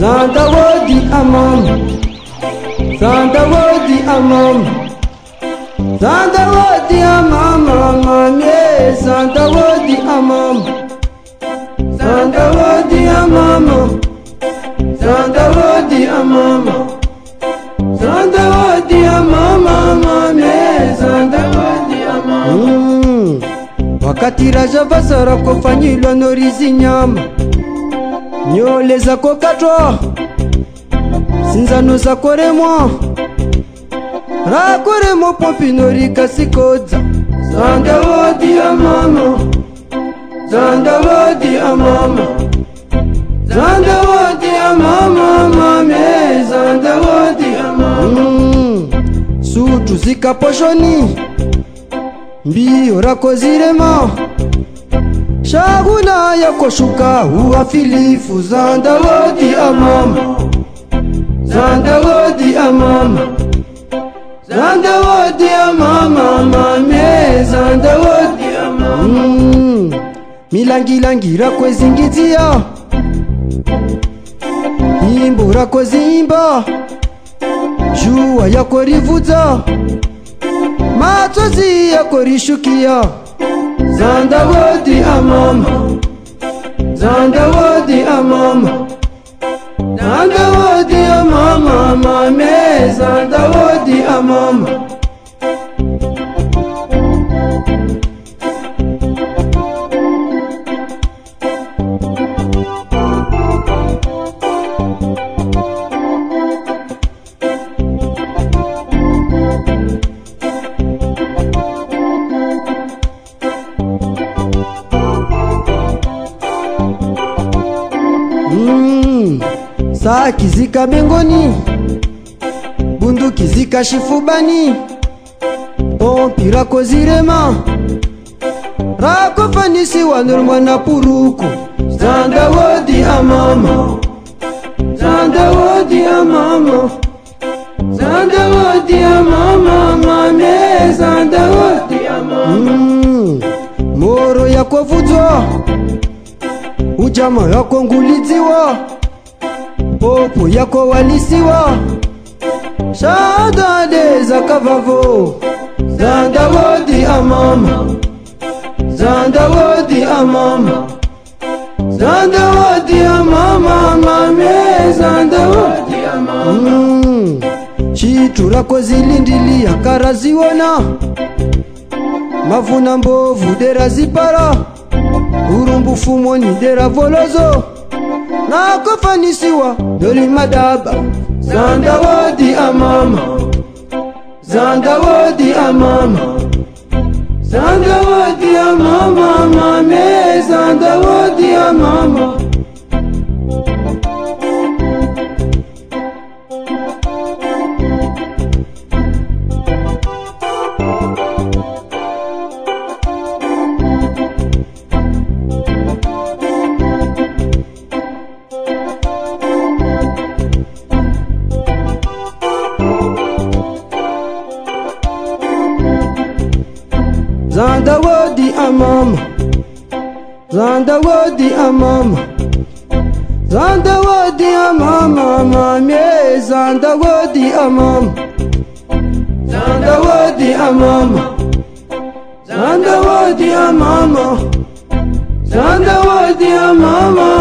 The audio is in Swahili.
Zanda wodi amam. Zanda wodi amam. Zanda wodi amam yeah. Zanda wodi amam. Zanda wodi amam. Zanda wodi amam Wakati raja vasara kofanyilwa norizi nyama nyole zako katwa sinzano zako remwa rako remo pompinori sikodza zanda wodi ya mama. Zanda wodi ya mama. Zanda wodi ya mama mame. Zanda wodi ya mama. Mm. sutu zikaposhoni mbio rako zirema shaguna yakoshuka uwafilifu zanda wodi amama zanda wodi amama zanda wodi amama mame wodi amama mm. milangilangi rako zingidzia imbo rako zimba juwa yako rivudza matsozi yako rishukia Zanda wodi amama. Zanda wodi amama. Zanda wodi amama mame. Zanda wodi amama Saki kizika bengoni bunduki zika shifubani. Pompi rako zirema rako fanisi puruku. Zanda wodi amama zanda wodi amama zanda wodi amama mame zanda wodi amama mm. moro yako vudzwa ujama yako ngulidziwa popo yako walisiwa. Shadade za kavavo zanda wodi amama zanda wodi amama wodi amama mame wodi amama mm. chitu rako zilindilia karaziwona mavuna mbovu derazipara urumbu fumoni dera volozo Na kufanisiwa, nakofanisiwa dolimadaba zandawodi amama. Zandawodi amama. Zandawodi amama. Zanda wodi amam. Zanda wodi amam. Zanda wodi amam amam ye Zanda wodi amam. Zanda wodi amam. Zanda wodi amam. Zanda wodi amam.